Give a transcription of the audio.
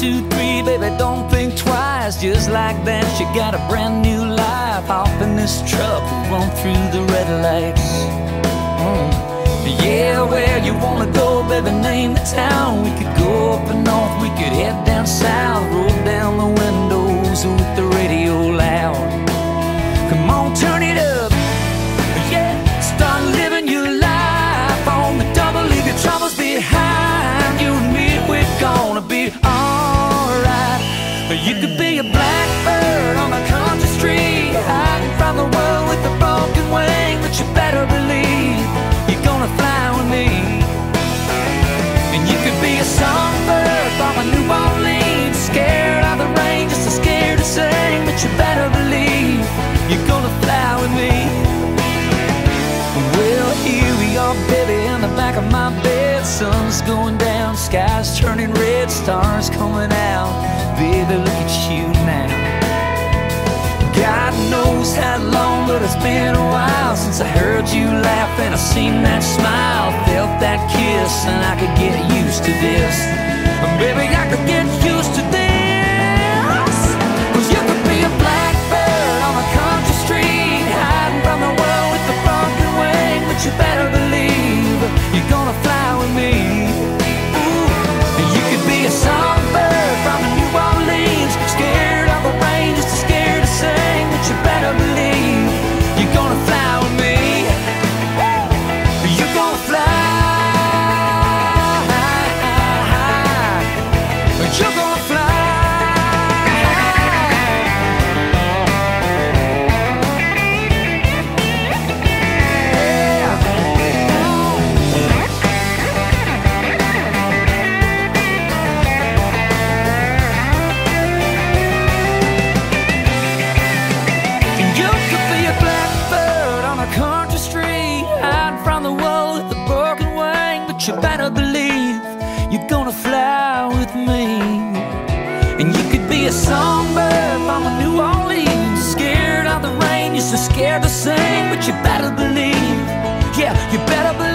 two, three, baby, don't think twice. Just like that, you got a brand new life. off in this truck, run through the red lights. Mm. Yeah, where you wanna go, baby, name the town. We could go up and north, we could head down south. You better believe you're gonna fly with me. Well, here we are, baby, in the back of my bed. Sun's going down, sky's turning red, stars coming out. Baby, look at you now. God knows how long, but it's been a while since I heard you laugh and I seen that smile, felt that kiss, and I could get used to this. Baby, be a songbird from a New Orleans, scared of the rain, you're so scared to sing, but you better believe, yeah, you better believe